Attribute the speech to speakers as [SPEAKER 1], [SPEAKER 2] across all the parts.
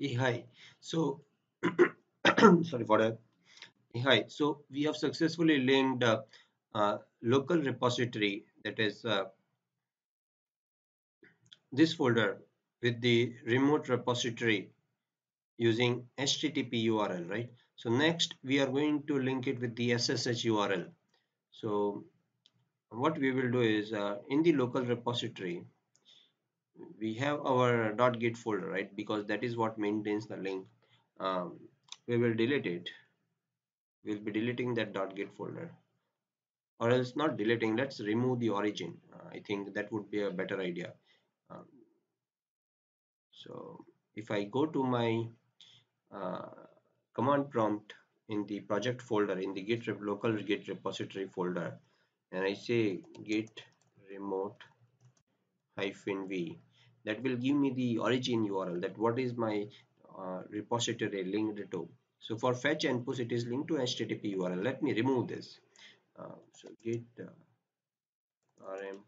[SPEAKER 1] Hi. So, sorry for that. Hi. So, we have successfully linked uh, uh, local repository that is uh, this folder with the remote repository using HTTP URL, right? So, next we are going to link it with the SSH URL. So, what we will do is uh, in the local repository, we have our .git folder, right? Because that is what maintains the link. Um, we will delete it we'll be deleting that .git folder or else not deleting let's remove the origin uh, I think that would be a better idea um, so if I go to my uh, command prompt in the project folder in the git local git repository folder and I say git remote hyphen v that will give me the origin URL that what is my uh, repository linked to. So for fetch and push it is linked to http url let me remove this. Uh, so git uh, rm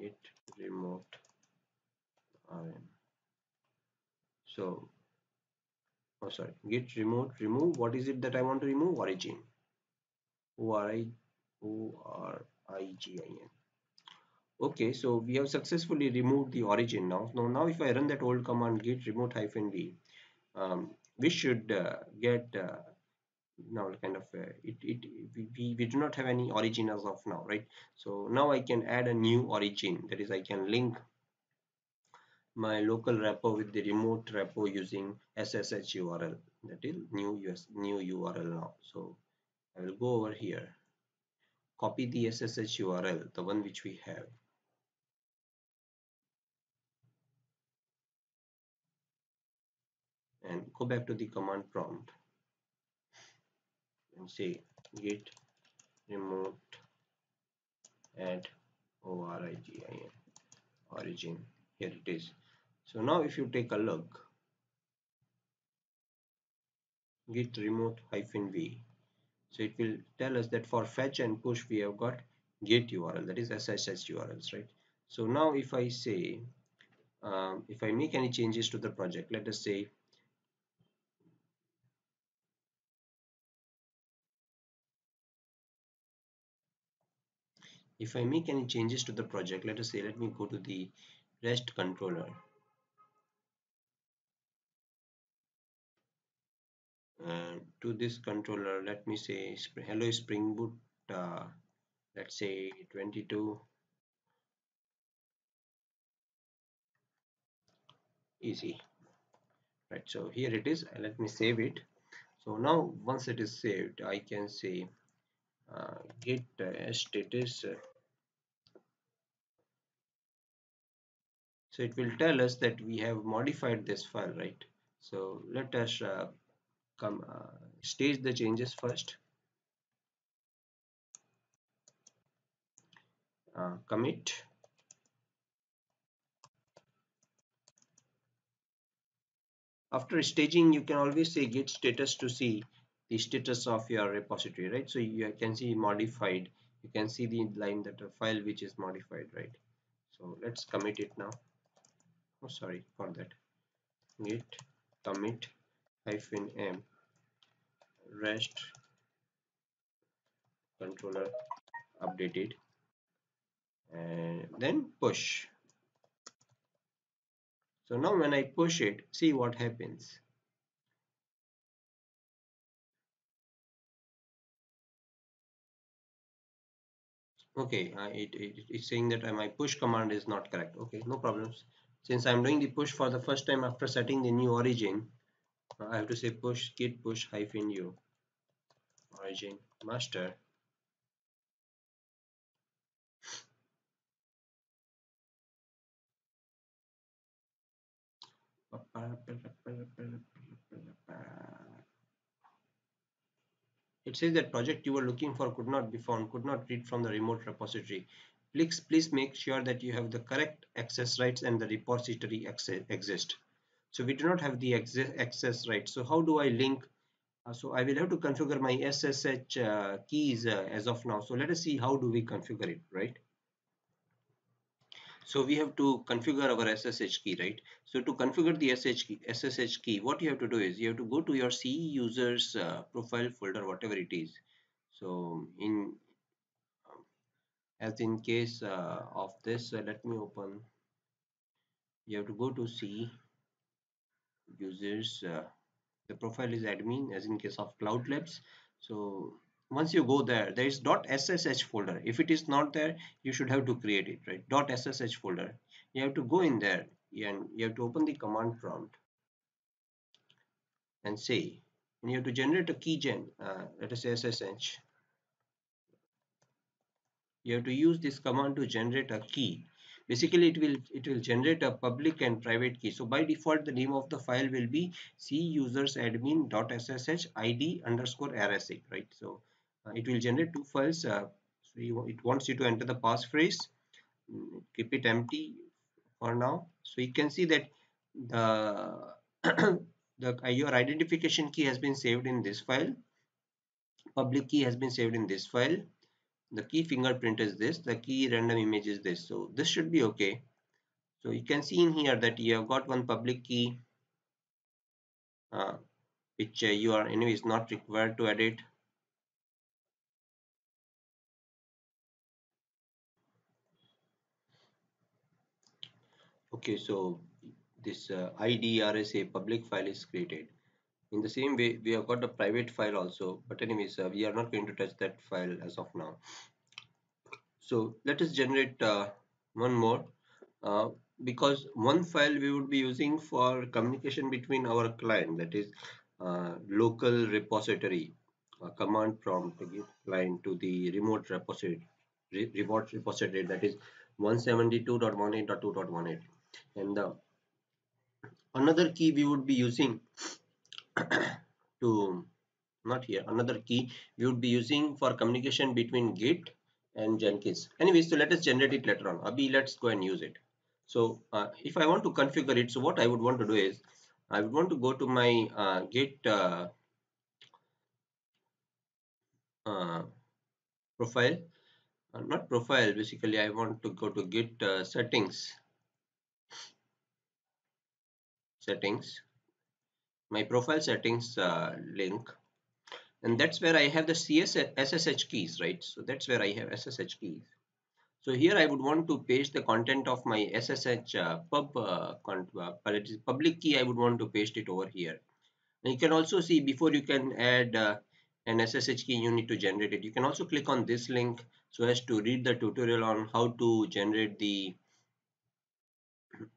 [SPEAKER 1] git remote rm. So oh sorry git remote remove what is it that i want to remove? Origin. O r i o r i g i n okay so we have successfully removed the origin now. Now now if i run that old command git remote hyphen v um, we should uh, get uh, now kind of uh, it, it we, we do not have any origin as of now right? So now I can add a new origin. That is I can link my local repo with the remote repo using SSH URL that is new US new URL now. So I will go over here. Copy the SSH URL the one which we have and go back to the command prompt and say git remote add origin origin here it is. So now if you take a look git remote hyphen v. So it will tell us that for fetch and push we have got git url that is ssh urls right? So now if i say um, if i make any changes to the project let us say if I make any changes to the project let us say let me go to the REST controller. And to this controller let me say hello Spring Boot uh, let's say 22 easy. Right so here it is let me save it. So now once it is saved I can say uh, git uh, status uh, so it will tell us that we have modified this file right? So let us uh, come uh, stage the changes first. Uh, commit. After staging you can always say git status to see the status of your repository right? So you can see modified. You can see the line that a file which is modified right? So let's commit it now oh sorry for that. Git commit hyphen m. Rest controller updated. And then push. So now when I push it see what happens. Okay uh, it, it it's saying that my push command is not correct. Okay no problems since I'm doing the push for the first time after setting the new origin uh, I have to say push git push hyphen u origin master It says that project you were looking for could not be found, could not read from the remote repository. Please, please make sure that you have the correct access rights and the repository exist. So we do not have the access rights. So how do I link? Uh, so I will have to configure my SSH uh, keys uh, as of now. So let us see how do we configure it, right? so we have to configure our SSH key right so to configure the SSH key, SSH key what you have to do is you have to go to your C users uh, profile folder whatever it is so in as in case uh, of this uh, let me open. You have to go to C users uh, the profile is admin as in case of cloud labs. So once you go there there is .ssh folder. If it is not there you should have to create it right .ssh folder. You have to go in there and you have to open the command prompt and say and you have to generate a key gen uh, let us say ssh you have to use this command to generate a key. Basically it will it will generate a public and private key. So by default the name of the file will be c users admin dot ssh id underscore rsa right? So uh, it will generate two files uh, so you, it wants you to enter the passphrase. Mm, keep it empty for now. So you can see that the the uh, your identification key has been saved in this file. Public key has been saved in this file the key fingerprint is this the key random image is this. So this should be okay. So you can see in here that you have got one public key uh, which uh, you are anyway is not required to edit. Okay so this uh, IDRSA public file is created in the same way we have got a private file also. But anyways uh, we are not going to touch that file as of now. So let us generate uh, one more. Uh, because one file we would be using for communication between our client that is uh, local repository command prompt to give client to the remote repository re remote repository that is 172.18.2.18 and the another key we would be using to not here another key we would be using for communication between git and jenkins. Anyway so let us generate it later on. Abhi let's go and use it. So uh, if i want to configure it so what i would want to do is i would want to go to my uh, git uh, uh profile. Uh, not profile basically i want to go to git uh, settings. Settings my profile settings uh, link. And that's where I have the SSH keys right? So that's where I have SSH keys. So here I would want to paste the content of my SSH uh, pub uh, uh, public key I would want to paste it over here. And you can also see before you can add uh, an SSH key you need to generate it. You can also click on this link so as to read the tutorial on how to generate the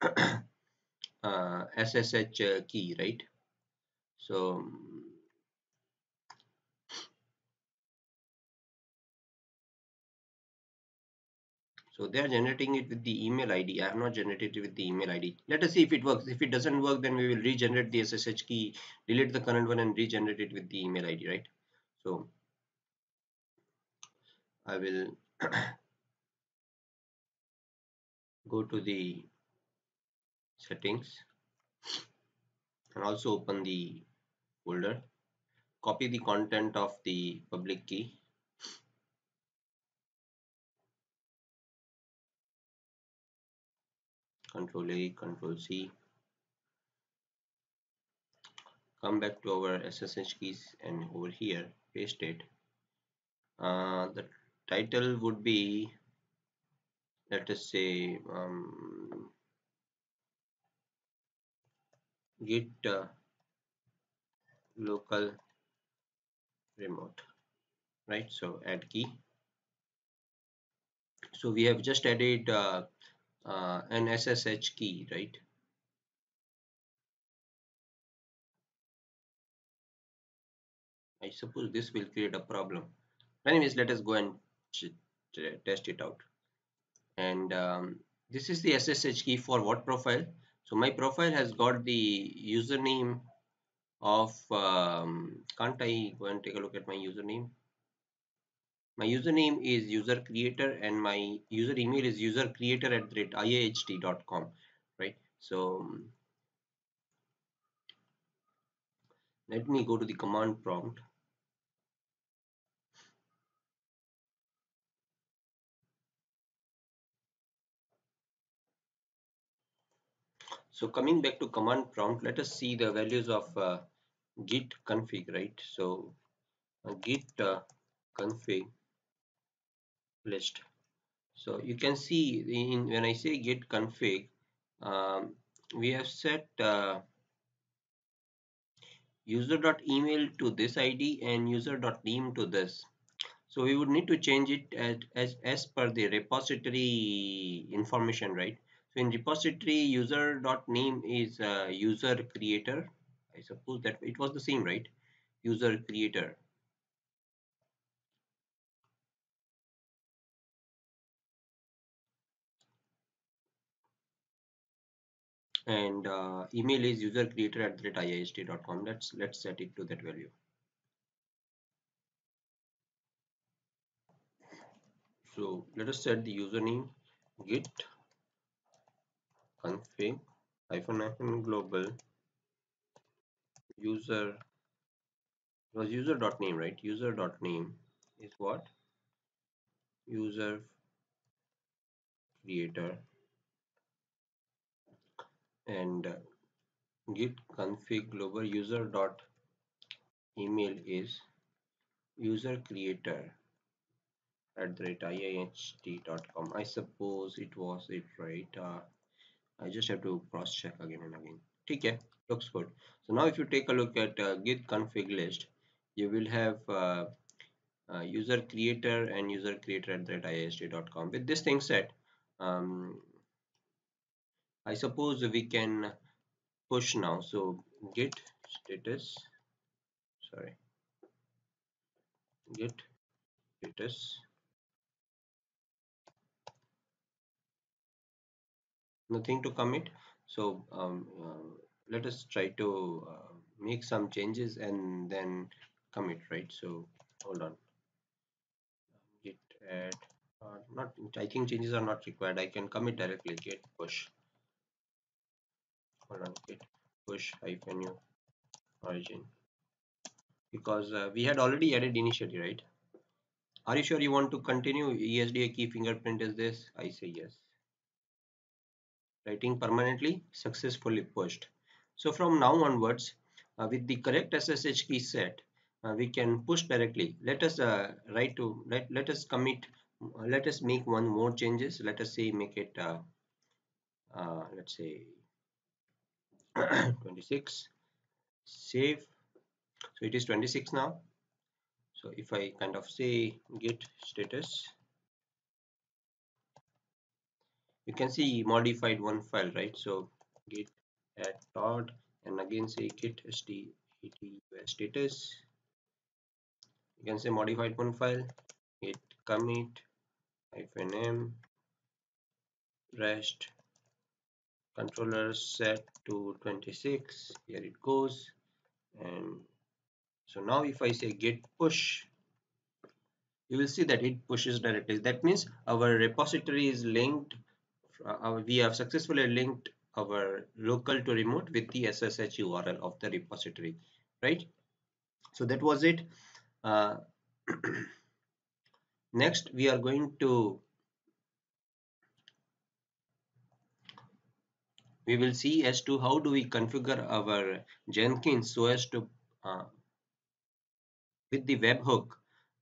[SPEAKER 1] SSH uh, key right so so they are generating it with the email id i have not generated it with the email id let us see if it works. If it doesn't work then we will regenerate the ssh key delete the current one and regenerate it with the email id right? So i will go to the settings and also open the folder. Copy the content of the public key. Control A control C. Come back to our SSH keys and over here paste it. Uh, the title would be let us say um, git uh, local remote right so add key so we have just added uh, uh, an SSH key, right? I suppose this will create a problem. Anyways, let us go and test it out. And um, this is the SSH key for what profile? So my profile has got the username of, um, can't I go and take a look at my username? my username is user creator and my user email is user creator at the iiht.com right so let me go to the command prompt so coming back to command prompt let us see the values of uh, git config right? So uh, git uh, config list. So you can see in when I say git config um, we have set uh, user.email to this ID and user.name to this. So we would need to change it as, as, as per the repository information right? So in repository user.name is uh, user creator I suppose that it was the same right? User creator. And uh, email is user creator at iist.com let's let's set it to that value. So let us set the username git config hyphen hyphen global user was user dot name right? User dot name is what? User creator and uh, git config global user dot email is user creator at the rate iist.com i suppose it was it right? Uh, i just have to cross check again and again okay looks good. So now if you take a look at uh, git config list you will have uh, uh, user creator and user creator at the iist.com with this thing set um, I suppose we can push now. So git status sorry. Git status. Nothing to commit so um, uh, let us try to uh, make some changes and then commit right? So hold on. Git add uh, not I think changes are not required. I can commit directly. Git push. Hold on. Git push hyphen u origin. Because uh, we had already added initially right? Are you sure you want to continue? ECDSA key fingerprint is this? I say yes writing permanently successfully pushed. So from now onwards uh, with the correct SSH key set uh, we can push directly. Let us uh, write to let, let us commit uh, let us make one more changes. Let us say make it uh, uh, let's say 26 save. So it is 26 now. So if I kind of say git status you can see modified one file right? So git add dot and again say git status. You can say modified one file git commit hyphen m rest controller set to 26 here it goes. And so now if I say git push you will see that it pushes directly. That means our repository is linked uh, we have successfully linked our local to remote with the SSH URL of the repository right? So that was it. Uh, next we are going to we will see as to how do we configure our Jenkins so as to uh, with the webhook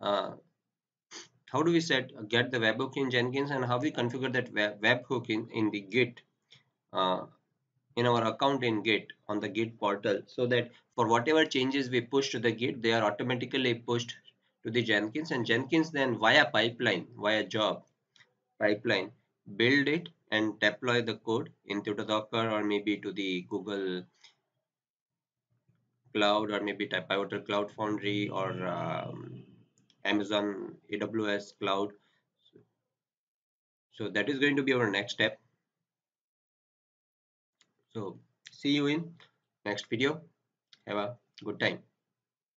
[SPEAKER 1] uh, how do we set get the webhook in Jenkins and how we configure that web, webhook in, in the Git uh, in our account in Git on the Git portal so that for whatever changes we push to the Git they are automatically pushed to the Jenkins and Jenkins then via pipeline via job pipeline build it and deploy the code into the Docker or maybe to the Google Cloud or maybe type Pivotal Cloud Foundry or um, Amazon AWS cloud. So that is going to be our next step. So see you in next video. Have a good time.